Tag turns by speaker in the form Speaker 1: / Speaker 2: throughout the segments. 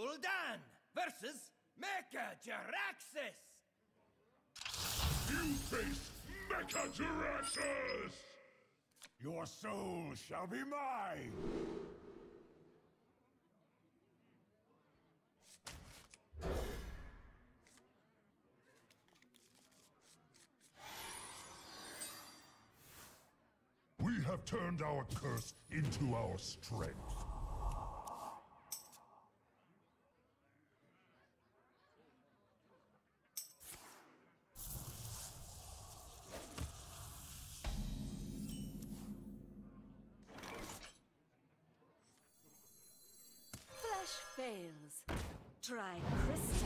Speaker 1: Gul'dan versus Mecha Jaraxxus!
Speaker 2: You face Mecha Jaraxxus!
Speaker 3: Your soul shall be mine!
Speaker 2: We have turned our curse into our strength.
Speaker 4: Try crystal.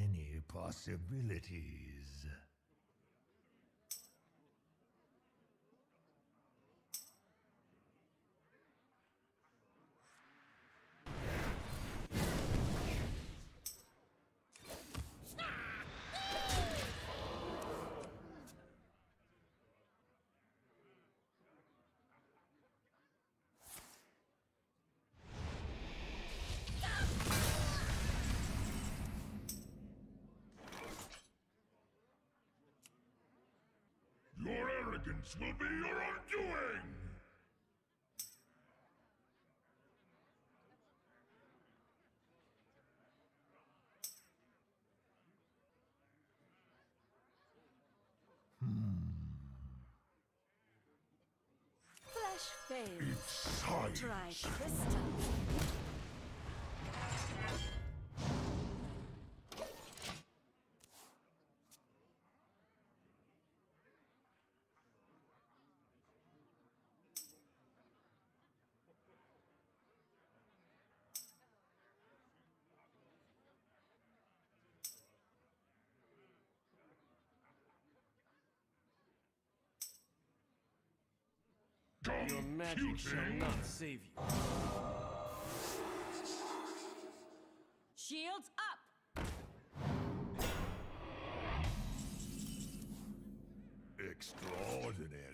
Speaker 3: Many possibilities.
Speaker 2: Will be your undoing! Hmm.
Speaker 4: Flash fails.
Speaker 2: It's science!
Speaker 4: Try crystal.
Speaker 5: Your magic shall not save you.
Speaker 4: Shields up.
Speaker 3: Extraordinary.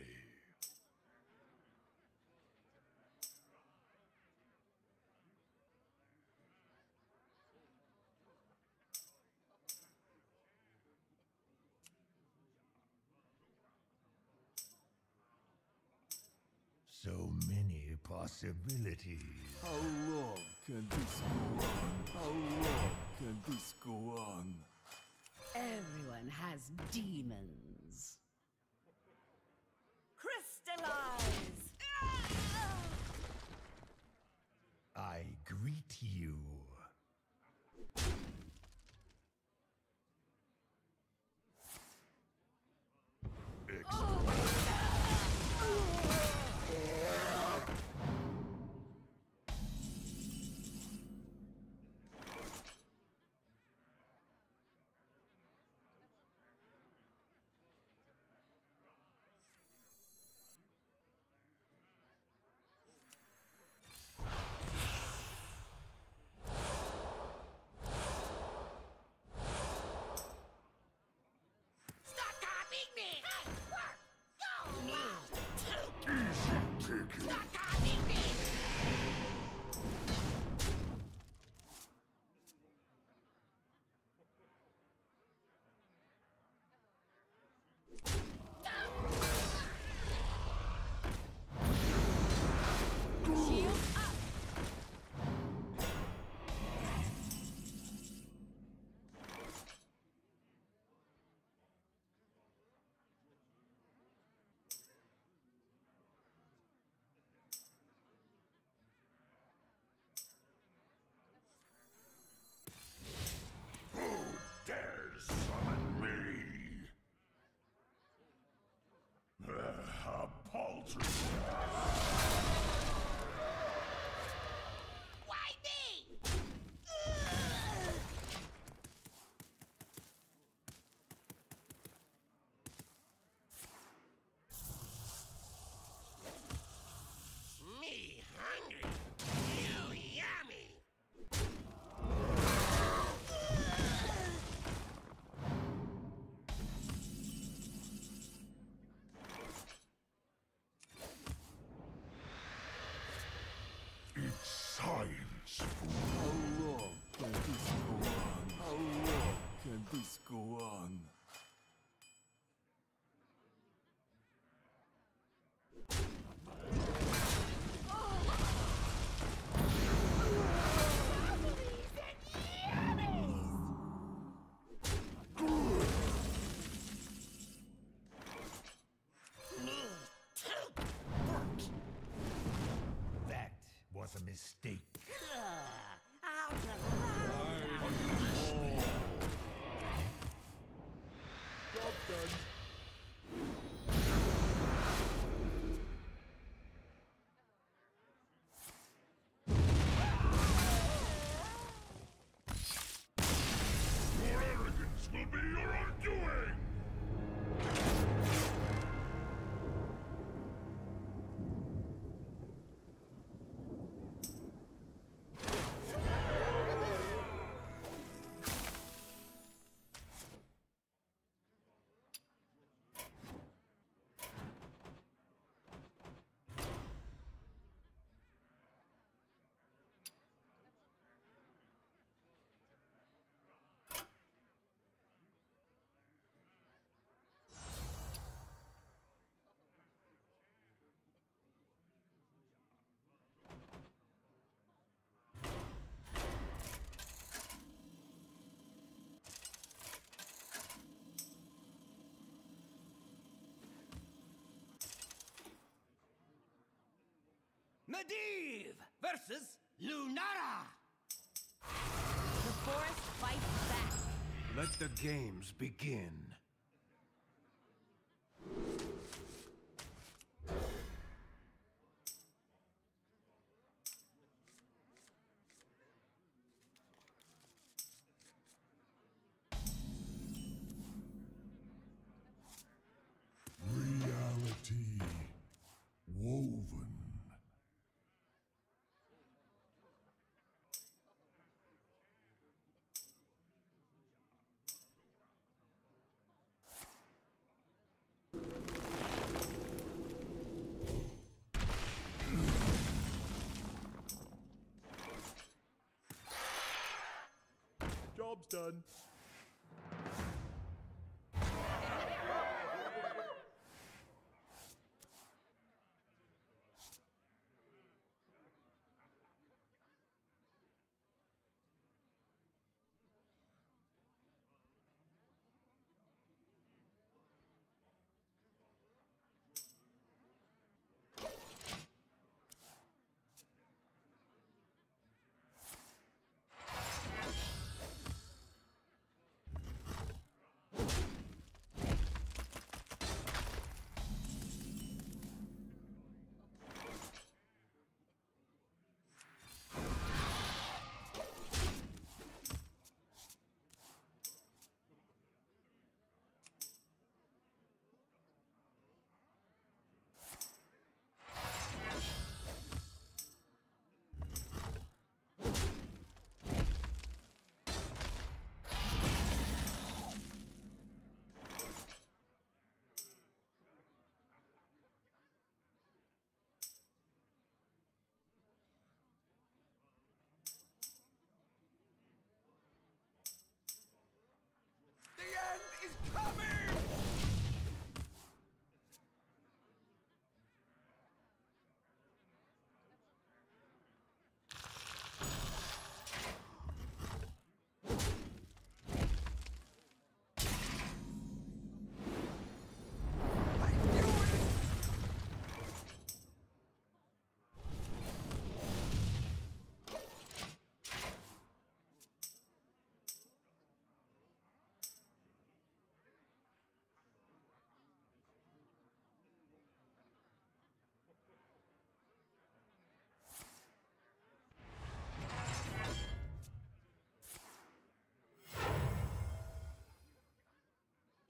Speaker 3: So many possibilities.
Speaker 6: How long can this go on? How long can this go on?
Speaker 4: Everyone has demons. Crystallize.
Speaker 3: I greet you.
Speaker 1: Medivh versus Lunara.
Speaker 4: The forest fights back.
Speaker 5: Let the games begin.
Speaker 6: Job's done.
Speaker 1: Is coming!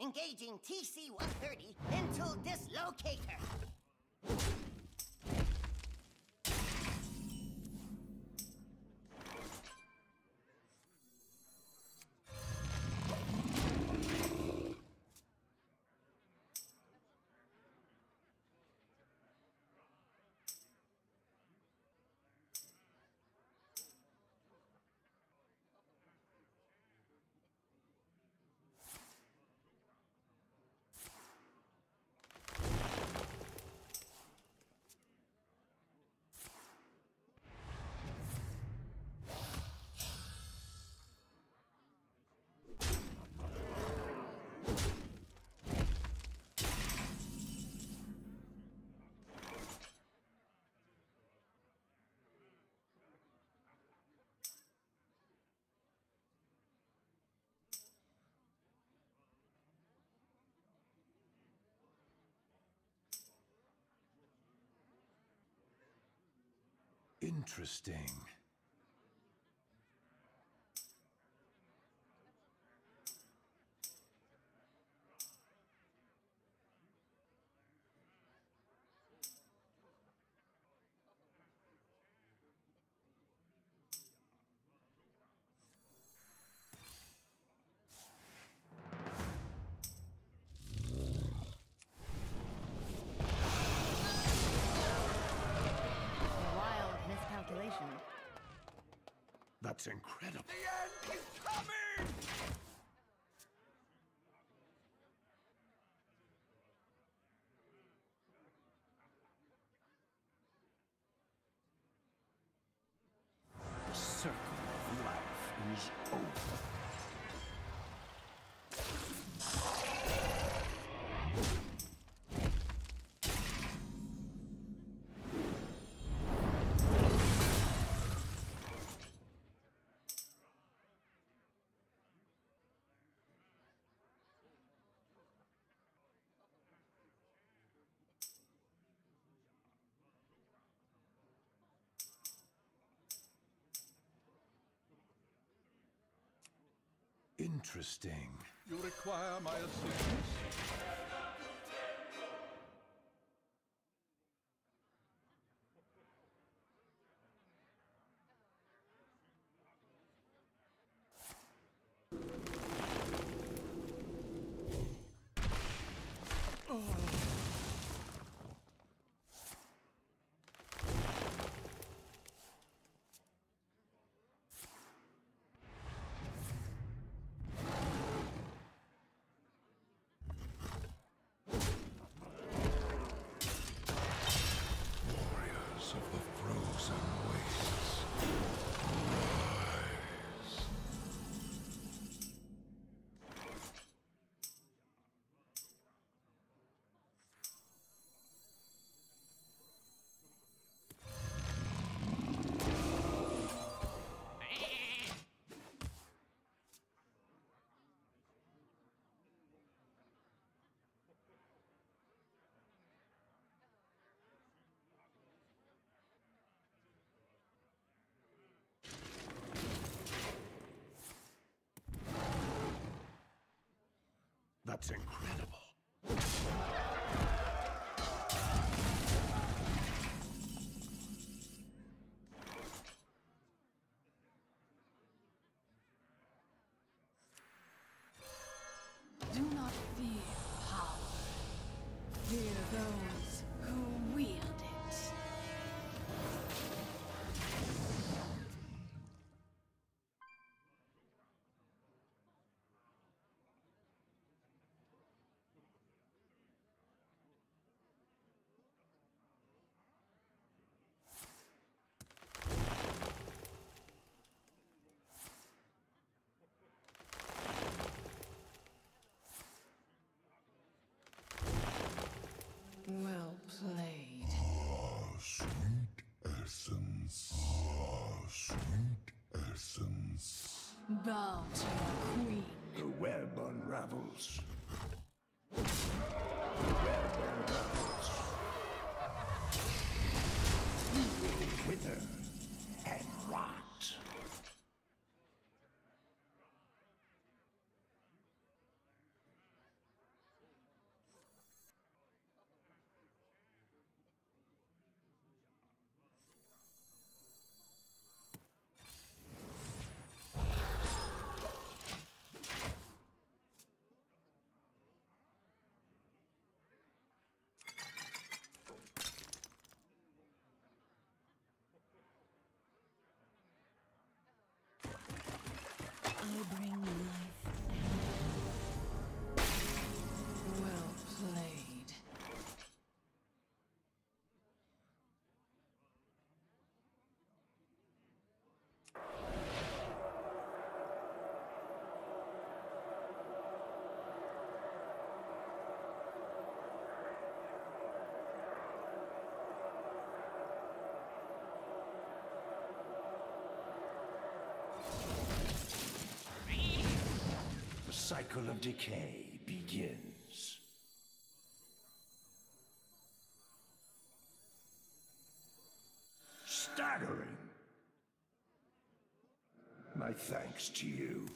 Speaker 7: Engaging TC-130 into dislocator.
Speaker 5: Interesting. Interesting.
Speaker 6: You require my assistance?
Speaker 5: That's incredible.
Speaker 8: Bow to your queen.
Speaker 5: The web unravels. The web unravels. You will wither and rot.
Speaker 4: I bring life.
Speaker 8: Well played.
Speaker 5: The cycle of decay begins. Staggering. My thanks to you.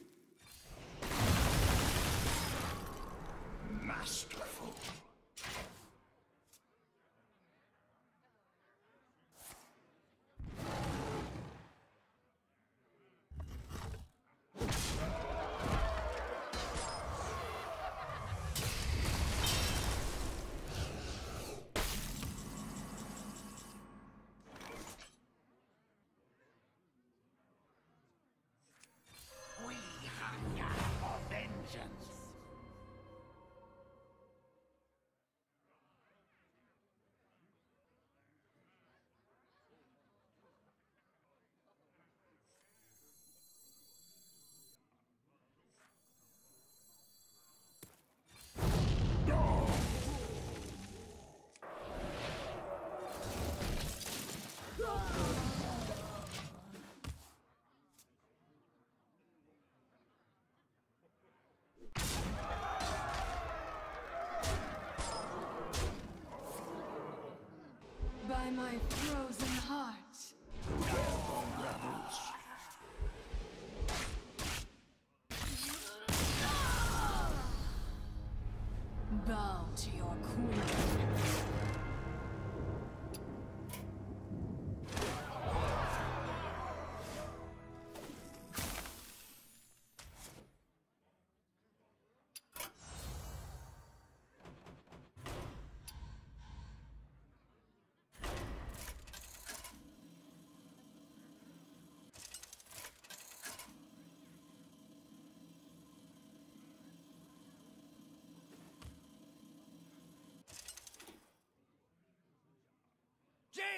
Speaker 1: life.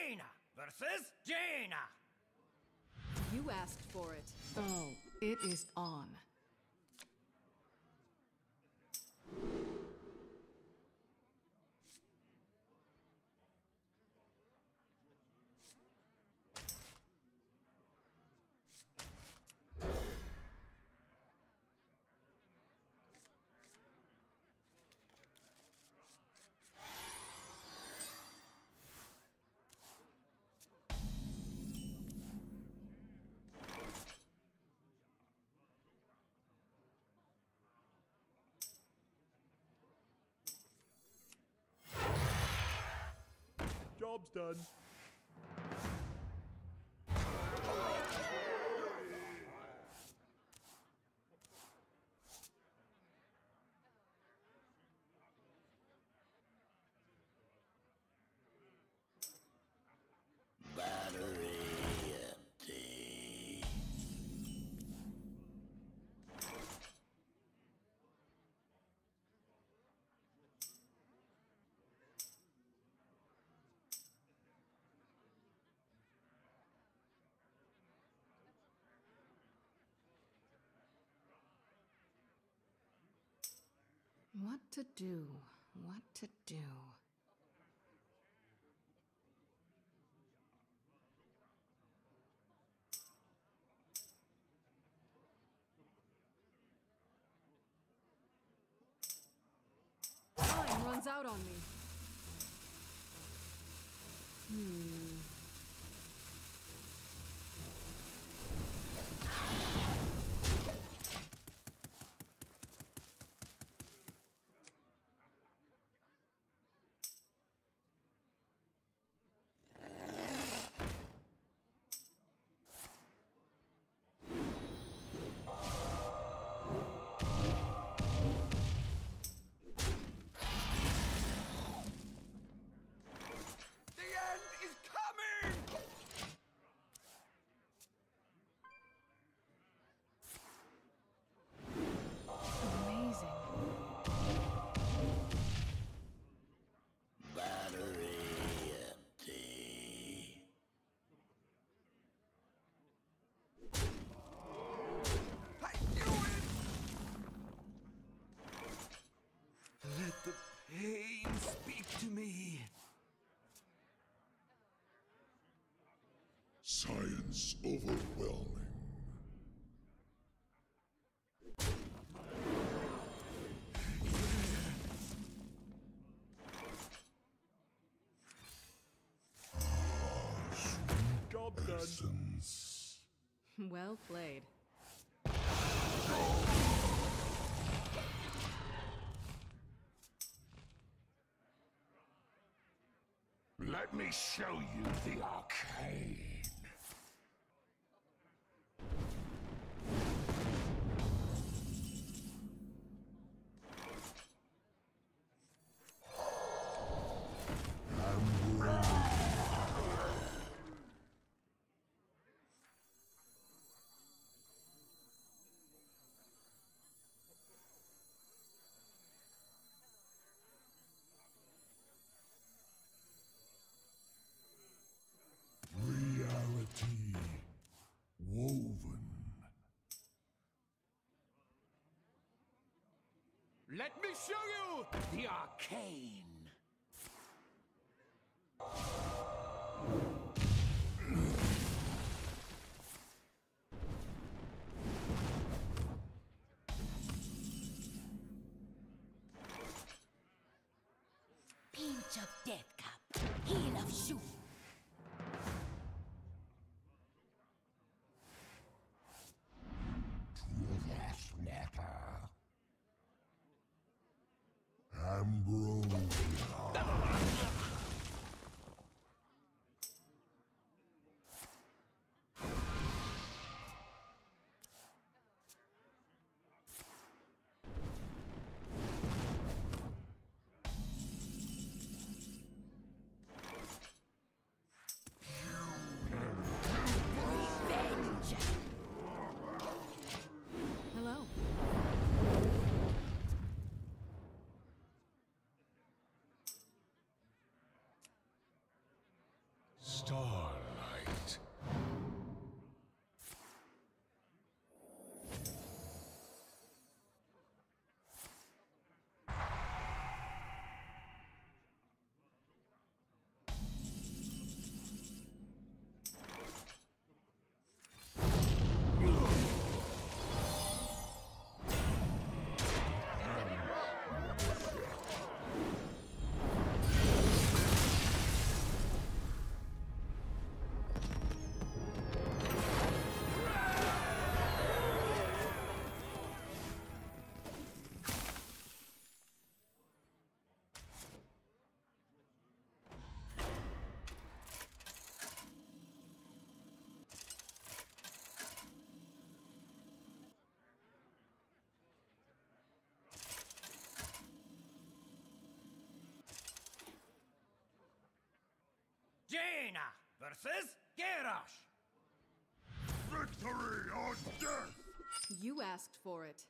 Speaker 1: Jaina
Speaker 4: versus Jaina.
Speaker 2: You asked for it.
Speaker 8: Oh, it is on.
Speaker 9: Job's done.
Speaker 8: What to do? What to do?
Speaker 2: Time runs out on me. Hmm. Well played.
Speaker 5: Let me show you the arcane.
Speaker 4: Show you the arcane!
Speaker 2: star.
Speaker 5: Jaina
Speaker 3: versus Garrosh.
Speaker 2: Victory or death!
Speaker 9: You asked for it.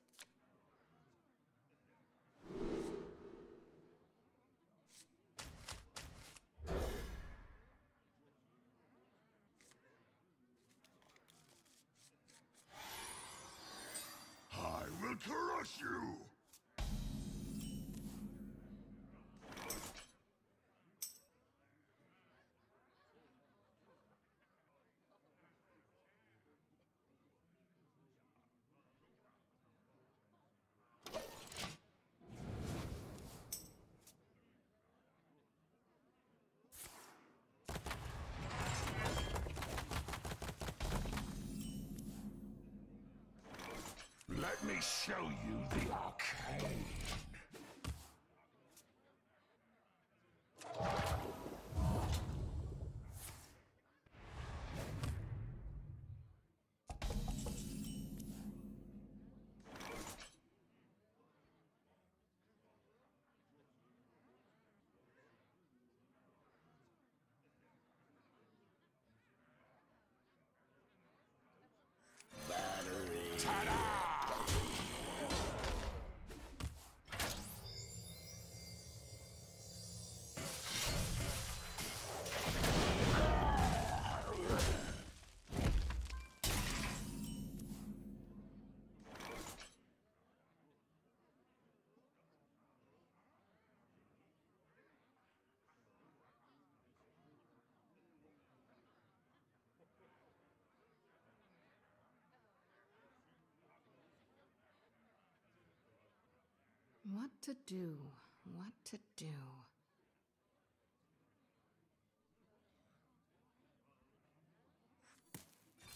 Speaker 5: Let me show you the arcane.
Speaker 8: What to do? What to do?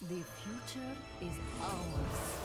Speaker 4: The future is ours.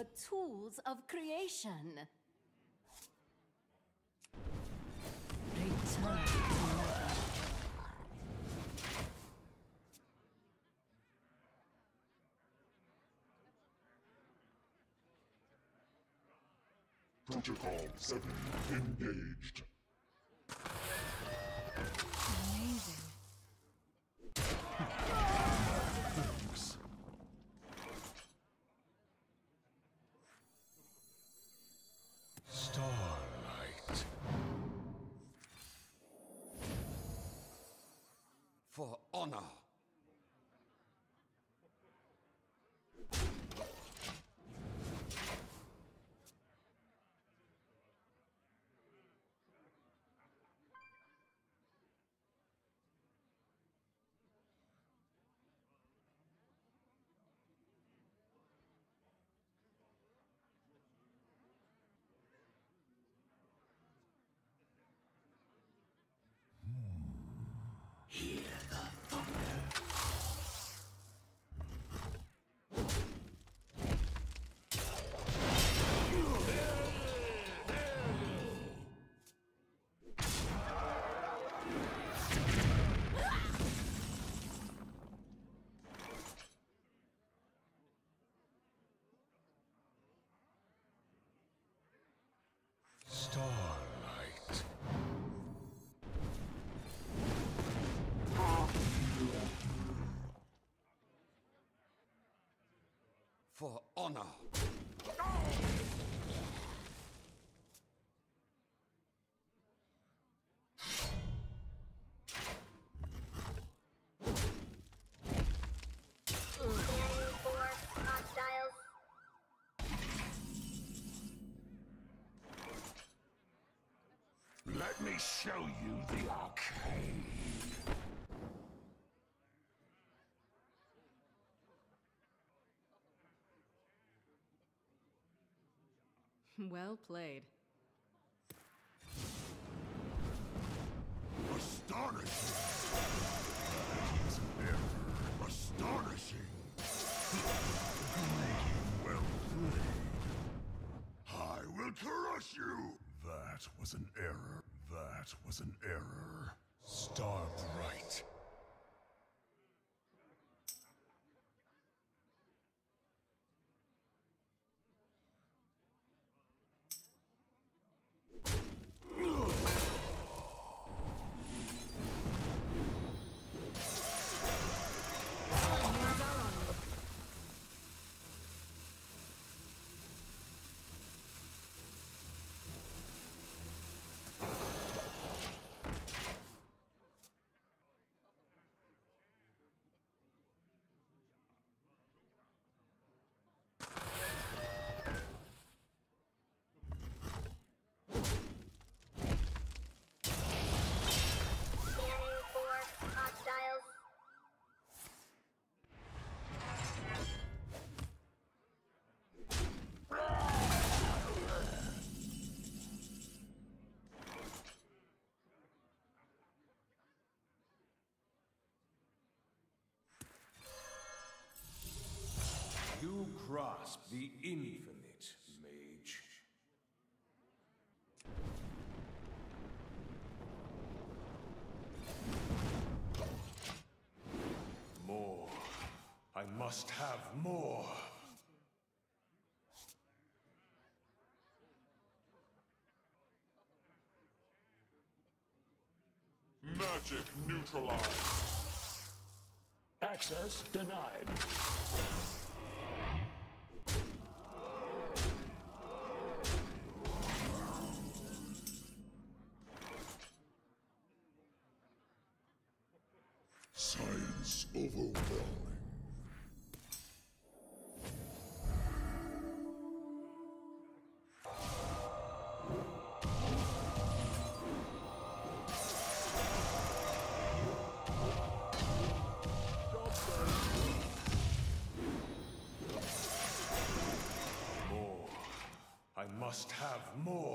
Speaker 4: The tools of creation. Return.
Speaker 2: Protocol 7 engaged.
Speaker 5: Let me show you the arcade.
Speaker 8: Well played.
Speaker 6: Astonishing! Ever astonishing! well played. I will crush you! That was an error. That was an error. Starved
Speaker 10: grasp the infinite, mage.
Speaker 6: More. I must have more.
Speaker 2: Magic neutralized.
Speaker 5: Access denied.
Speaker 2: Overwhelming.
Speaker 6: I must have more.